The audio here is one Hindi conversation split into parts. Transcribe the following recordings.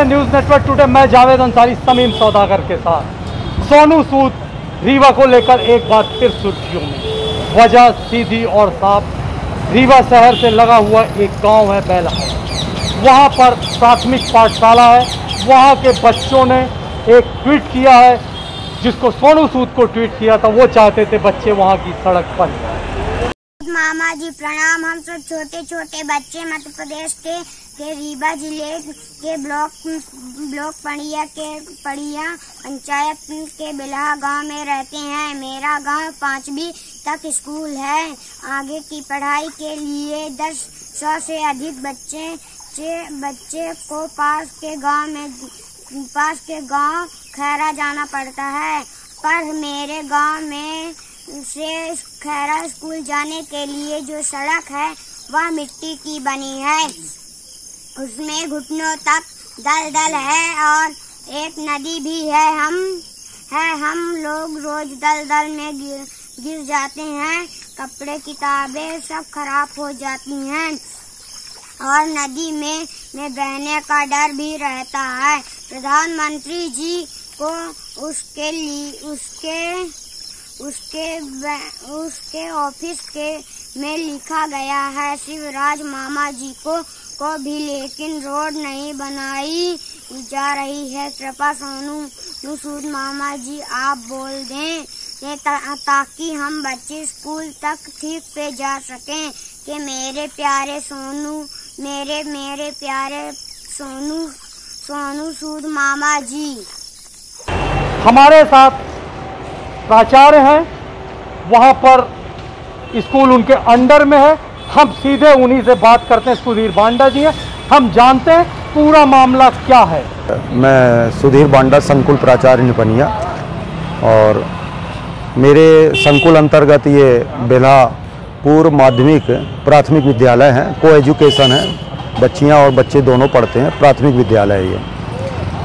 हैं न्यूज़ नेटवर्क टुडे मैं जावेद अंसारी, समीम सौदागर के साथ। सोनू सूद, रीवा को लेकर एक बार फिर सुर्खियों में। वजह सीधी और साफ़, रीवा शहर से लगा हुआ एक गाँव है बेला वहाँ पर प्राथमिक पाठशाला है। वहाँ के बच्चों ने एक ट्वीट किया है, जिसको सोनू सूद को ट्वीट किया था। वो चाहते थे बच्चे वहाँ की सड़क पर जाएँ। मामा जी प्रणाम। हम सब छोटे छोटे बच्चे मध्य प्रदेश के के रीवा ज़िले के ब्लॉक ब्लॉक पड़िया के, पड़िया पंचायत के बिल्हा गाँव में रहते हैं। मेरा गाँव पांचवी तक स्कूल है। आगे की पढ़ाई के लिए दस, सौ से अधिक बच्चे बच्चे को पास के गाँव में, पास के गाँव, खैरा जाना पड़ता है। पर मेरे गाँव में से खैरा स्कूल जाने के लिए जो सड़क है, वह मिट्टी की बनी है। उसमें घुटनों तक दल दल है और एक नदी भी है। हम है, हम लोग रोज दल दल में गिर गिर जाते हैं। कपड़े, किताबें सब खराब हो जाती हैं। और नदी में में बहने का डर भी रहता है। प्रधानमंत्री जी को उसके लिए, उसके उसके उसके ऑफ़िस के में लिखा गया है शिवराज मामा जी को को भी लेकिन रोड नहीं बनाई जा रही है। कृपा सोनू सूद मामा जी आप बोल दें ता, ताकि हम बच्चे स्कूल तक ठीक से जा सकें कि मेरे प्यारे सोनू मेरे मेरे प्यारे सोनू सोनू सूद मामा जी। हमारे साथ प्राचार्य हैं, वहाँ पर स्कूल उनके अंडर में है। हम सीधे उन्हीं से बात करते हैं, सुधीर बांडा जी हैं। हम जानते हैं पूरा मामला क्या है। मैं सुधीर बांडा, संकुल प्राचार्य निपनिया। और मेरे संकुल अंतर्गत ये बेला पूर्व माध्यमिक, प्राथमिक विद्यालय है को एजुकेशन है। बच्चियाँ और बच्चे दोनों पढ़ते हैं, प्राथमिक विद्यालय ये।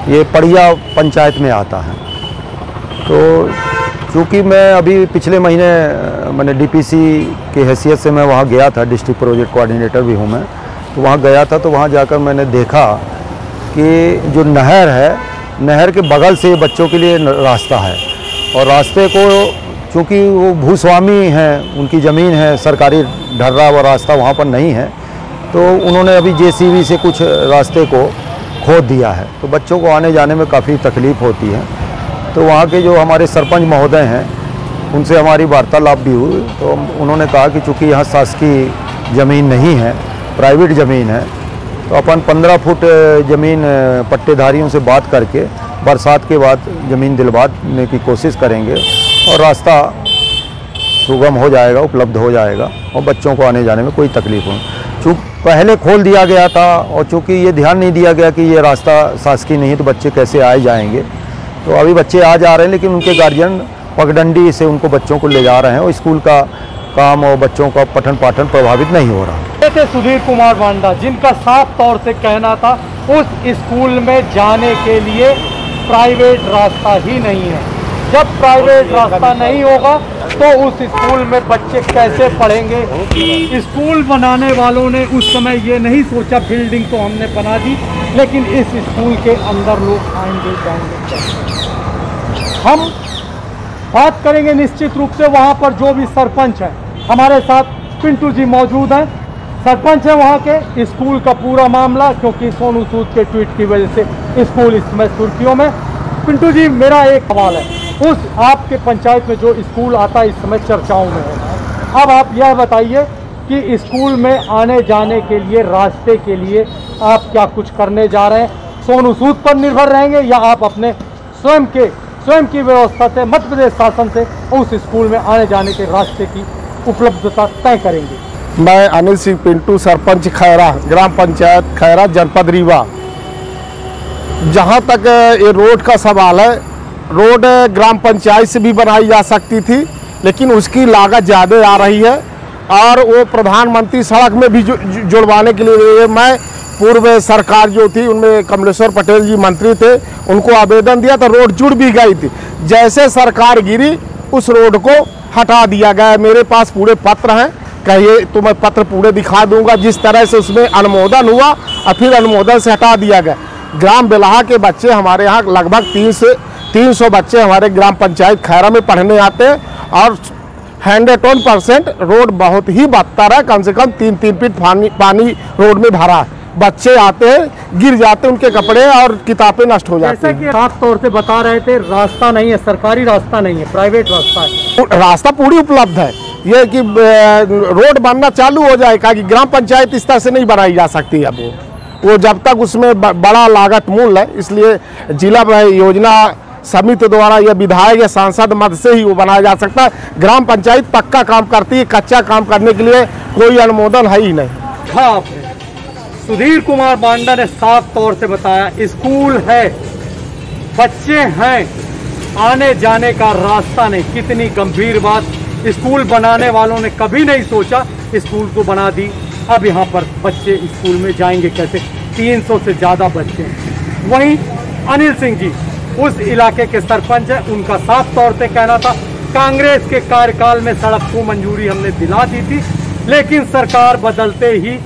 ये पड़िया पंचायत में आता है। तो चूँकि मैं अभी पिछले महीने मैंने डीपीसी की हैसियत से मैं वहाँ गया था, डिस्ट्रिक्ट प्रोजेक्ट कोऑर्डिनेटर भी हूँ मैं। तो वहाँ गया था तो वहाँ जाकर मैंने देखा कि जो नहर है, नहर के बगल से बच्चों के लिए रास्ता है। और रास्ते को, चूँकि वो भूस्वामी हैं, उनकी ज़मीन है, सरकारी ढर्रा व रास्ता वहाँ पर नहीं है तो उन्होंने अभी जेसीबी से कुछ रास्ते को खोद दिया है। तो बच्चों को आने जाने में काफ़ी तकलीफ़ होती है। तो वहाँ के जो हमारे सरपंच महोदय हैं, उनसे हमारी वार्तालाप भी हुई। तो उन्होंने कहा कि चूँकि यहाँ शासकीय ज़मीन नहीं है, प्राइवेट ज़मीन है तो अपन 15 फुट ज़मीन पट्टेधारियों से बात करके बरसात के बाद ज़मीन दिलवाने की कोशिश करेंगे और रास्ता सुगम हो जाएगा, उपलब्ध हो जाएगा और बच्चों को आने जाने में कोई तकलीफ़ हो चूँकि पहले खोल दिया गया था और चूँकि ये ध्यान नहीं दिया गया कि ये रास्ता शासकीय नहीं तो बच्चे कैसे आए जाएँगे? तो अभी बच्चे आ जा रहे हैं लेकिन उनके गार्जियन पगडंडी से उनको बच्चों को ले जा रहे हैं और स्कूल का काम और बच्चों का पठन पाठन प्रभावित नहीं हो रहा। थे सुधीर कुमार बांडा जिनका साफ़ तौर से कहना था उस स्कूल में जाने के लिए प्राइवेट रास्ता ही नहीं है। जब प्राइवेट रास्ता नहीं होगा तो उस स्कूल में बच्चे कैसे पढ़ेंगे? स्कूल बनाने वालों ने उस समय ये नहीं सोचा बिल्डिंग तो हमने बना दी लेकिन इस स्कूल के अंदर लोग आएँगे जाएँगे? हम बात करेंगे निश्चित रूप से वहाँ पर जो भी सरपंच हैं। हमारे साथ पिंटू जी मौजूद हैं। सरपंच है वहाँ के। स्कूल का पूरा मामला, क्योंकि सोनू सूद के ट्वीट की वजह से स्कूल इस समय सुर्खियों में। पिंटू जी, मेरा एक सवाल है। उस आपके पंचायत में जो स्कूल आता है, इस समय चर्चाओं में है। अब आप यह बताइए कि स्कूल में आने जाने के लिए, रास्ते के लिए आप क्या कुछ करने जा रहे हैं? सोनू सूद पर निर्भर रहेंगे या आप अपने स्वयं के स्वयं की व्यवस्था से मध्य प्रदेश शासन से उस स्कूल में आने जाने के रास्ते की उपलब्धता तय करेंगे। मैं अनिल सिंह पिंटू, सरपंच खैरा, ग्राम पंचायत खैरा, जनपद रीवा। जहाँ तक ये रोड का सवाल है, रोड ग्राम पंचायत से भी बनाई जा सकती थी, लेकिन उसकी लागत ज़्यादा आ रही है, और वो प्रधानमंत्री सड़क में भी जुड़वाने के लिए मैं पूर्व सरकार जो थी, उनमें कमलेश्वर पटेल जी मंत्री थे, उनको आवेदन दिया था, रोड जुड़ भी गई थी। जैसे सरकार गिरी, उस रोड को हटा दिया गया मेरे पास पूरे पत्र हैं, कहिए तो मैं पत्र पूरे दिखा दूँगा, जिस तरह से उसमें अनुमोदन हुआ, और फिर अनुमोदन से हटा दिया गया। ग्राम बेलाहा के बच्चे हमारे यहाँ लगभग तीन से, तीन सौ बच्चे हमारे ग्राम पंचायत खैरा में पढ़ने आते हैं, और हंड्रेड वन परसेंट रोड बहुत ही बदतर है, कम से कम तीन तीन फीट पानी पानी रोड में भरा है। बच्चे आते हैं गिर जाते उनके कपड़े और किताबें नष्ट हो जाती हैं। साफ़ तौर से बता रहे थे रास्ता नहीं है सरकारी रास्ता नहीं है प्राइवेट रास्ता है। रास्ता पूरी उपलब्ध है। ये कि रोड बनना चालू हो जाएगा कि ग्राम पंचायत इस तरह से नहीं बनाई जा सकती अब वो। वो जब तक उसमें बड़ा लागत मूल है इसलिए जिला योजना समिति द्वारा या विधायक या सांसद मद से ही वो बनाया जा सकता है। ग्राम पंचायत पक्का काम करती है कच्चा काम करने के लिए कोई अनुमोदन है ही नहीं। हाँ सुधीर कुमार बांडा ने साफ़ तौर से बताया, स्कूल है, बच्चे हैं, आने जाने का रास्ता नहीं। कितनी गंभीर बात। स्कूल बनाने वालों ने कभी नहीं सोचा, स्कूल को बना दी। अब यहाँ पर बच्चे स्कूल में जाएँगे कैसे? 300 से ज़्यादा बच्चे हैं। वहीं अनिल सिंह जी, उस इलाके के सरपंच हैं, उनका साफ़ तौर से कहना था, कांग्रेस के कार्यकाल में सड़क को मंजूरी हमने दिला दी थी, लेकिन सरकार बदलते ही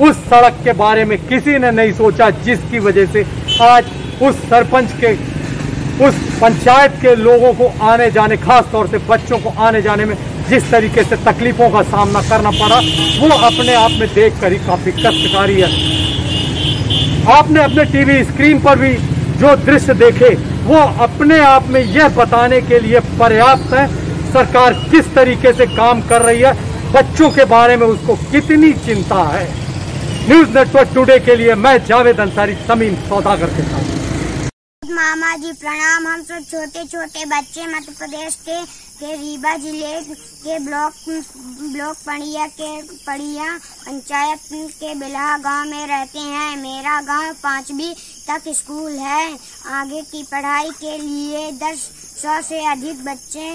उस सड़क के बारे में किसी ने नहीं सोचा, जिसकी वजह से आज उस सरपंच के, उस पंचायत के लोगों को आने जाने, खास तौर से बच्चों को आने जाने में जिस तरीके से तकलीफों का सामना करना पड़ा, वो अपने आप में देख कर ही काफ़ी कष्टकारी है। आपने अपने टीवी स्क्रीन पर भी जो दृश्य देखे, वो अपने आप में यह बताने के लिए पर्याप्त है, सरकार किस तरीके से काम कर रही है, बच्चों के बारे में उसको कितनी चिंता है। न्यूज़ नेटवर्क टुडे के लिए मैं जावेद अंसारी समीन सौदागर के साथ। मामा जी, प्रणाम। हम सब छोटे छोटे बच्चे मध्य प्रदेश के के रीवा ज़िले के ब्लॉक ब्लॉक पड़िया के, पड़िया पंचायत के बिल्हा गाँव में रहते हैं। मेरा गाँव पांचवी तक स्कूल है। आगे की पढ़ाई के लिए दस सौ से अधिक बच्चे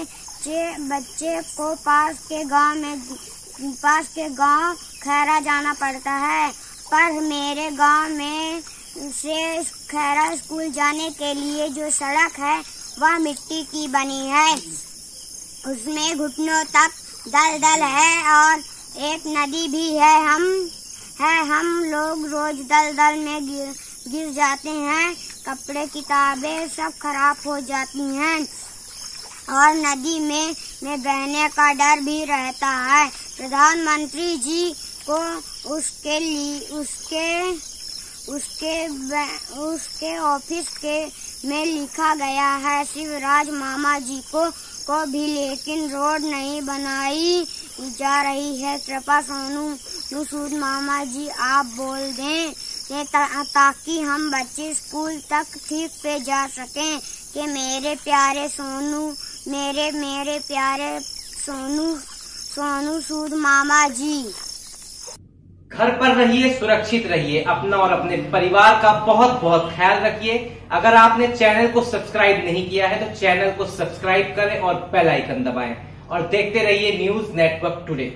बच्चे को पास के गाँव में पास के गाँव खैरा जाना पड़ता है, पर मेरे गाँव में से खैरा स्कूल जाने के लिए जो सड़क है, वह मिट्टी की बनी है। उसमें घुटनों तक दल दल है और एक नदी भी है। हम है, हम लोग रोज दल दल में गिर गिर जाते हैं। कपड़े, किताबें सब खराब हो जाती हैं और नदी में में बहने का डर भी रहता है। प्रधानमंत्री जी को उसके लिए उसके उसके उसके ऑफ़िस के में लिखा गया है शिवराज मामा जी को को भी लेकिन रोड नहीं बनाई जा रही है। कृपा सोनू सूद मामा जी आप बोल दें ता, ताकि हम बच्चे स्कूल तक ठीक पे जा सकें कि मेरे प्यारे सोनू मेरे मेरे प्यारे सोनू सोनू सूद मामा जी। घर पर रहिए, सुरक्षित रहिए, अपना और अपने परिवार का बहुत बहुत ख्याल रखिए। अगर आपने चैनल को सब्सक्राइब नहीं किया है तो चैनल को सब्सक्राइब करें और बेल आइकन दबाएँ। और देखते रहिए न्यूज़ नेटवर्क टुडे।